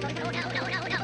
no, no, no, no, no.